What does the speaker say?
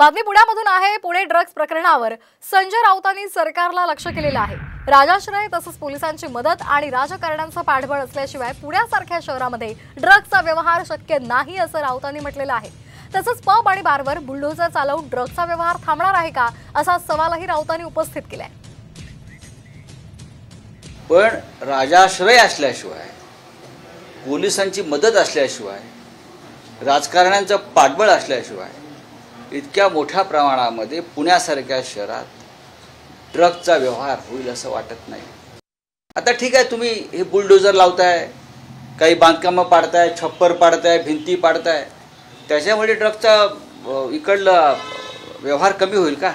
बातमी पुण्यामधून आहे पुणे ड्रग्ज प्रकरणावर. संजय राऊतांनी सरकारला लक्ष केलेलं आहे. राजाश्रय तसंच पोलिसांची मदत आणि राजकारण्यांचं पाठबळ असल्याशिवाय पुण्यासारख्या शहरामध्ये ड्रग्जचा व्यवहार शक्य नाही असं राऊतांनी म्हटलेलं आहे. तसंच पब आणि बारवर बुलडोजर चालवून ड्रग्जचा व्यवहार थांबणार आहे का असा सवालही राऊतांनी उपस्थित केलाय. पण राजाश्रय असल्याशिवाय पोलिसांची मदत असल्याशिवाय राजकारण्यांचं पाठबळ असल्याशिवाय इतक्या मोठ्या प्रमाणामध्ये पुण्यासारख्या शहरात ड्रगचा व्यवहार होईल असं वाटत नाही. आता ठीक आहे तुम्ही हे बुलडोजर लावताय काही बांधकामं पाडताय छप्पर पाडताय भिंती पाडताय त्याच्यामुळे ड्रगचा इकडला व्यवहार कमी होईल का?